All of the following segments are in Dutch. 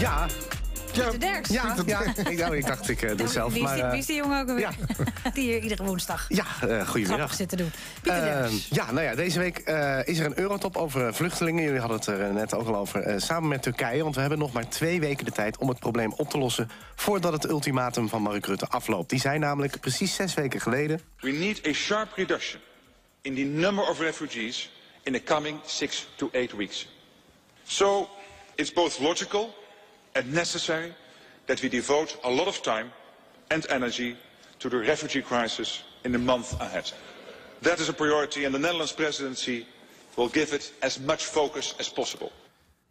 Ja. Pieter Derks. Ja, nou, ik dacht, ik uh, doe het zelf. Wie is, maar, die, eh, wie is die jongen ook alweer? ja. die hier iedere woensdag ja, eh, grappig goedemiddag. zit te doen. Pieter Eh, Derks. ja, nou ja, deze week eh, is er een eurotop over eh, vluchtelingen. Jullie hadden het er eh, net ook al over. eh, samen met Turkije, want we hebben nog maar twee weken de tijd... om het probleem op te lossen voordat het ultimatum van Mark Rutte afloopt. Die zei namelijk precies zes weken geleden... We need a sharp reduction in the number of refugees in the coming six to eight weeks. So it's both logical and necessary that we devote a lot of time and energy to the refugee crisis in the month ahead. That is a priority and the Netherlands presidency will give it as much focus as possible.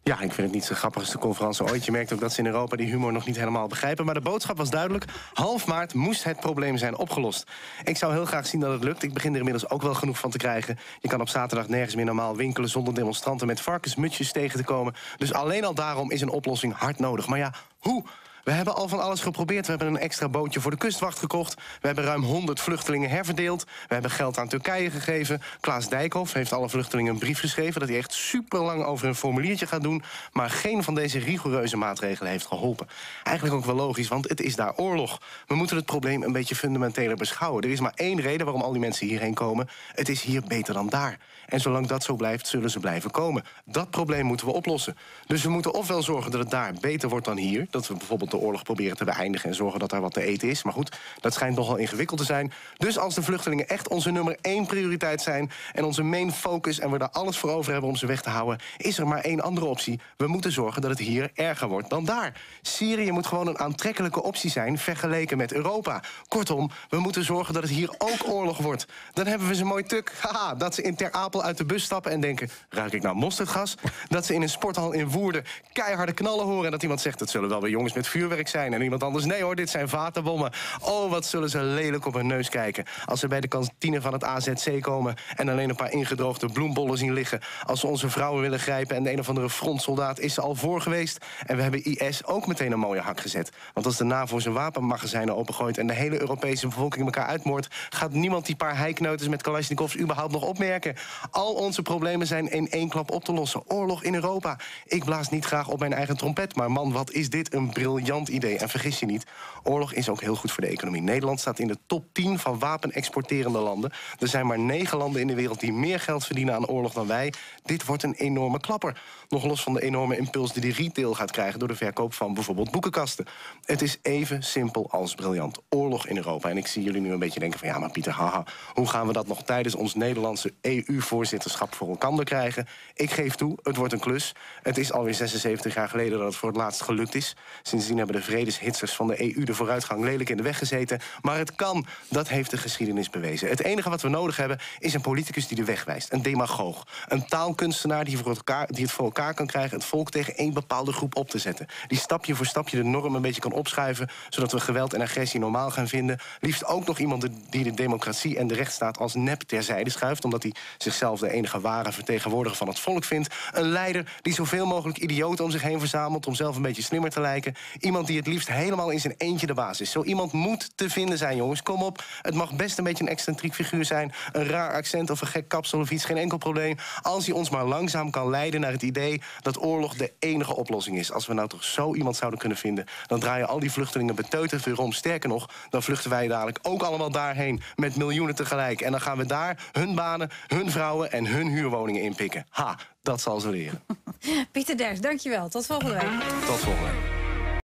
Ja, ik vind het niet zo grappig als de conferentie ooit. Je merkt ook dat ze in Europa die humor nog niet helemaal begrijpen. Maar de boodschap was duidelijk. Half maart moest het probleem zijn opgelost. Ik zou heel graag zien dat het lukt. Ik begin er inmiddels ook wel genoeg van te krijgen. Je kan op zaterdag nergens meer normaal winkelen... zonder demonstranten met varkensmutsjes tegen te komen. Dus alleen al daarom is een oplossing hard nodig. Maar ja, hoe? We hebben al van alles geprobeerd. We hebben een extra bootje voor de kustwacht gekocht. We hebben ruim 100 vluchtelingen herverdeeld. We hebben geld aan Turkije gegeven. Klaas Dijkhoff heeft alle vluchtelingen een brief geschreven... dat hij echt super lang over een formuliertje gaat doen. Maar geen van deze rigoureuze maatregelen heeft geholpen. Eigenlijk ook wel logisch, want het is daar oorlog. We moeten het probleem een beetje fundamenteler beschouwen. Er is maar één reden waarom al die mensen hierheen komen. Het is hier beter dan daar. En zolang dat zo blijft, zullen ze blijven komen. Dat probleem moeten we oplossen. Dus we moeten ofwel zorgen dat het daar beter wordt dan hier... dat we bijvoorbeeld de oorlog proberen te beëindigen... en zorgen dat er wat te eten is. Maar goed, dat schijnt nogal ingewikkeld te zijn. Dus als de vluchtelingen echt onze nummer één prioriteit zijn... en onze main focus en we daar alles voor over hebben om ze weg te houden... is er maar één andere optie. We moeten zorgen dat het hier erger wordt dan daar. Syrië moet gewoon een aantrekkelijke optie zijn... vergeleken met Europa. Kortom, we moeten zorgen dat het hier ook oorlog wordt. Dan hebben we ze mooi tuk. Haha, dat ze in Ter Apel uit de bus stappen en denken... ruik ik nou mosterdgas? Dat ze in een sporthal in Woerden keiharde knallen horen... en dat iemand zegt, dat zullen wel weer jongens met zijn. En iemand anders, nee hoor, dit zijn vatenbommen. Oh, wat zullen ze lelijk op hun neus kijken. Als ze bij de kantine van het AZC komen... en alleen een paar ingedroogde bloembollen zien liggen. Als ze onze vrouwen willen grijpen... en de een of andere frontsoldaat is er al voor geweest. En we hebben IS ook meteen een mooie hak gezet. Want als de NAVO zijn wapenmagazijnen opengooit... en de hele Europese bevolking elkaar uitmoordt... gaat niemand die paar heikneuters met Kalashnikovs überhaupt nog opmerken. Al onze problemen zijn in één klap op te lossen. Oorlog in Europa. Ik blaas niet graag op mijn eigen trompet... maar man, wat is dit een briljant idee. En vergis je niet, oorlog is ook heel goed voor de economie. Nederland staat in de top 10 van wapenexporterende landen. Er zijn maar negen landen in de wereld die meer geld verdienen aan oorlog dan wij. Dit wordt een enorme klapper. Nog los van de enorme impuls die de retail gaat krijgen... door de verkoop van bijvoorbeeld boekenkasten. Het is even simpel als briljant. Oorlog in Europa. En ik zie jullie nu een beetje denken van... ja, maar Pieter, haha, hoe gaan we dat nog tijdens ons Nederlandse EU-voorzitterschap voor elkaar krijgen? Ik geef toe, het wordt een klus. Het is alweer 76 jaar geleden dat het voor het laatst gelukt is. Sindsdien hebben de vredeshitsers van de EU de vooruitgang lelijk in de weg gezeten. Maar het kan, dat heeft de geschiedenis bewezen. Het enige wat we nodig hebben is een politicus die de weg wijst. Een demagoog. Een taalkunstenaar die, voor elkaar, die het voor elkaar kan krijgen... het volk tegen één bepaalde groep op te zetten. Die stapje voor stapje de norm een beetje kan opschuiven... zodat we geweld en agressie normaal gaan vinden. Liefst ook nog iemand die de democratie en de rechtsstaat als nep terzijde schuift... omdat hij zichzelf de enige ware vertegenwoordiger van het volk vindt. Een leider die zoveel mogelijk idioten om zich heen verzamelt... om zelf een beetje slimmer te lijken. Iemand die het liefst helemaal in zijn eentje de baas is. Zo iemand moet te vinden zijn, jongens. Kom op, het mag best een beetje een excentriek figuur zijn. Een raar accent of een gek kapsel of iets, geen enkel probleem. Als hij ons maar langzaam kan leiden naar het idee... dat oorlog de enige oplossing is. Als we nou toch zo iemand zouden kunnen vinden... dan draaien al die vluchtelingen beteuterd weer om. Sterker nog, dan vluchten wij dadelijk ook allemaal daarheen... met miljoenen tegelijk. En dan gaan we daar hun banen, hun vrouwen en hun huurwoningen inpikken. Ha, dat zal ze leren. Pieter Derks, dankjewel. Tot volgende week. Tot volgende week.